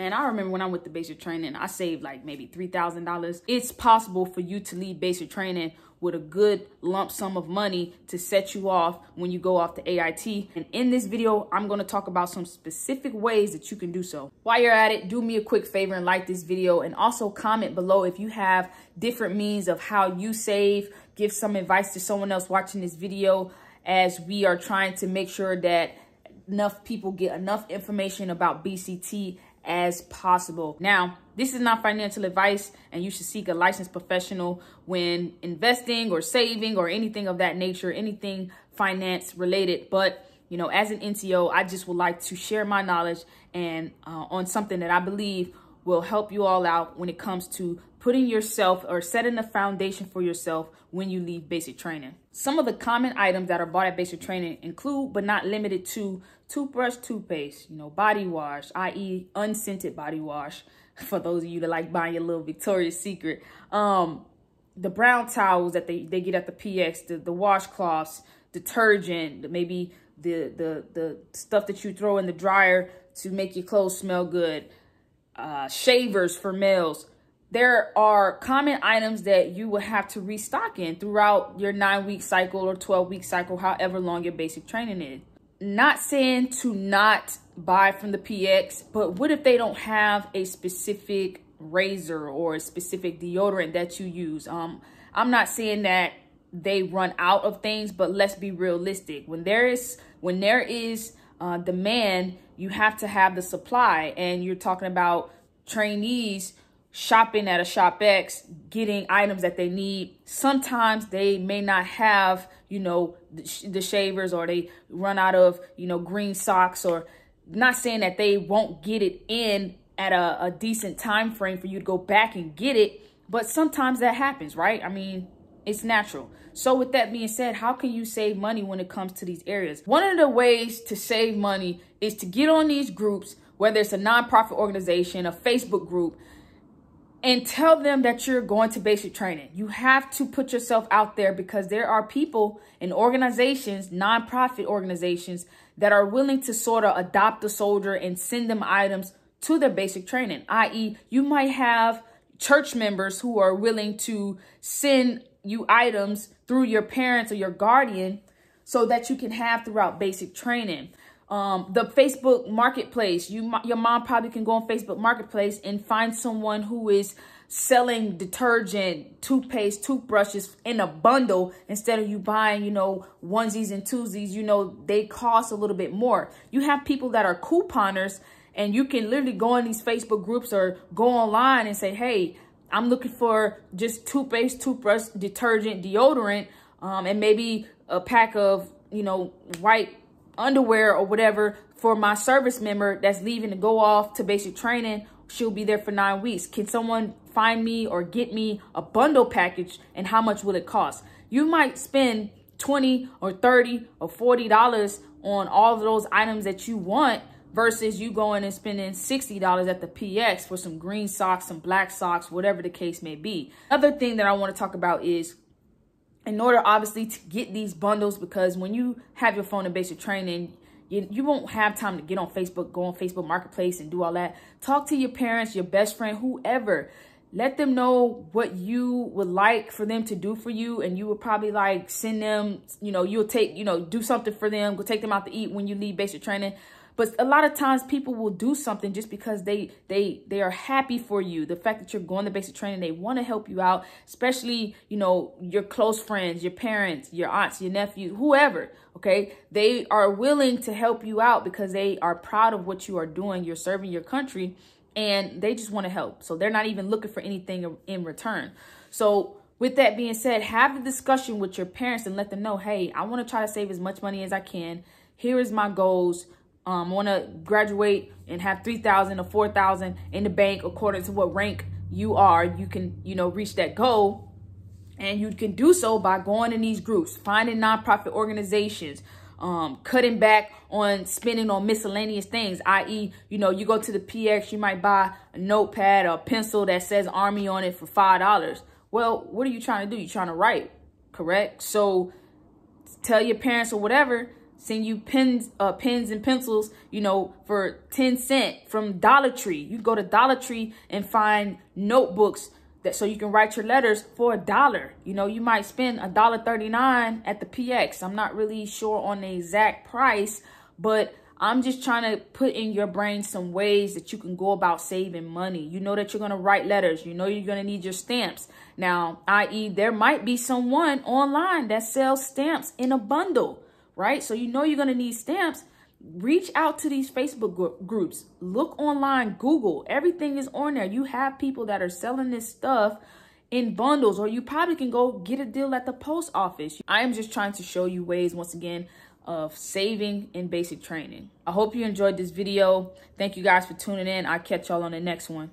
Man, I remember when I went to basic training, I saved like maybe $3,000. It's possible for you to leave basic training with a good lump sum of money to set you off when you go off to AIT. And in this video, I'm gonna talk about some specific ways that you can do so. While you're at it, do me a quick favor and like this video and also comment below if you have different means of how you save, give some advice to someone else watching this video as we are trying to make sure that enough people get enough information about BCT as possible. Now, this is not financial advice and you should seek a licensed professional when investing or saving or anything of that nature, anything finance related. But, you know, as an NCO, I just would like to share my knowledge and uh, on something that I believe will help you all out when it comes to putting yourself or setting the foundation for yourself when you leave basic training. Some of the common items that are bought at basic training include, but not limited to, toothbrush, toothpaste, you know, body wash, i.e. unscented body wash, for those of you that like buying your little Victoria's Secret. Um, the brown towels that they, they get at the PX, the, the washcloths, detergent, maybe the, the, the stuff that you throw in the dryer to make your clothes smell good, uh, shavers for males. There are common items that you will have to restock in throughout your nine week cycle or 12 week cycle, however long your basic training is not saying to not buy from the PX, but what if they don't have a specific razor or a specific deodorant that you use? Um, I'm not saying that they run out of things, but let's be realistic. When there is when there is uh, demand, you have to have the supply, and you're talking about trainees shopping at a shop X, getting items that they need. Sometimes they may not have, you know, the, the shavers or they run out of, you know, green socks or not saying that they won't get it in at a, a decent time frame for you to go back and get it. But sometimes that happens, right? I mean, it's natural. So with that being said, how can you save money when it comes to these areas? One of the ways to save money is to get on these groups, whether it's a nonprofit organization, a Facebook group, and tell them that you're going to basic training. You have to put yourself out there because there are people and organizations, nonprofit organizations, that are willing to sort of adopt the soldier and send them items to their basic training, i.e., you might have church members who are willing to send you items through your parents or your guardian so that you can have throughout basic training um, the Facebook Marketplace. You, your mom probably can go on Facebook Marketplace and find someone who is selling detergent, toothpaste, toothbrushes in a bundle instead of you buying, you know, onesies and twosies. You know, they cost a little bit more. You have people that are couponers and you can literally go in these Facebook groups or go online and say, hey, I'm looking for just toothpaste, toothbrush, detergent, deodorant, um, and maybe a pack of, you know, white underwear or whatever for my service member that's leaving to go off to basic training. She'll be there for nine weeks. Can someone find me or get me a bundle package and how much will it cost? You might spend 20 or 30 or $40 on all of those items that you want versus you going and spending $60 at the PX for some green socks, some black socks, whatever the case may be. Another thing that I want to talk about is in order obviously to get these bundles because when you have your phone and basic training you, you won't have time to get on facebook go on facebook marketplace and do all that. Talk to your parents your best friend whoever. Let them know what you would like for them to do for you and you would probably like send them you know you'll take you know do something for them go take them out to eat when you leave basic training but a lot of times people will do something just because they they they are happy for you. The fact that you're going to basic training, they want to help you out, especially, you know, your close friends, your parents, your aunts, your nephews, whoever, okay? They are willing to help you out because they are proud of what you are doing. You're serving your country and they just want to help. So they're not even looking for anything in return. So with that being said, have the discussion with your parents and let them know, hey, I want to try to save as much money as I can. Here is my goals um, want to graduate and have 3,000 or 4,000 in the bank according to what rank you are, you can, you know, reach that goal. And you can do so by going in these groups, finding nonprofit organizations, um, cutting back on spending on miscellaneous things, i.e., you know, you go to the PX, you might buy a notepad or a pencil that says Army on it for $5. Well, what are you trying to do? You're trying to write, correct? So tell your parents or whatever, send you pens, uh, pens and pencils, you know, for 10 cent from Dollar Tree. You go to Dollar Tree and find notebooks that so you can write your letters for a dollar. You know, you might spend a dollar 39 at the PX. I'm not really sure on the exact price, but I'm just trying to put in your brain some ways that you can go about saving money. You know that you're going to write letters. You know you're going to need your stamps. Now, i.e., there might be someone online that sells stamps in a bundle right? So you know you're going to need stamps. Reach out to these Facebook groups. Look online, Google. Everything is on there. You have people that are selling this stuff in bundles or you probably can go get a deal at the post office. I am just trying to show you ways once again of saving in basic training. I hope you enjoyed this video. Thank you guys for tuning in. I'll catch y'all on the next one.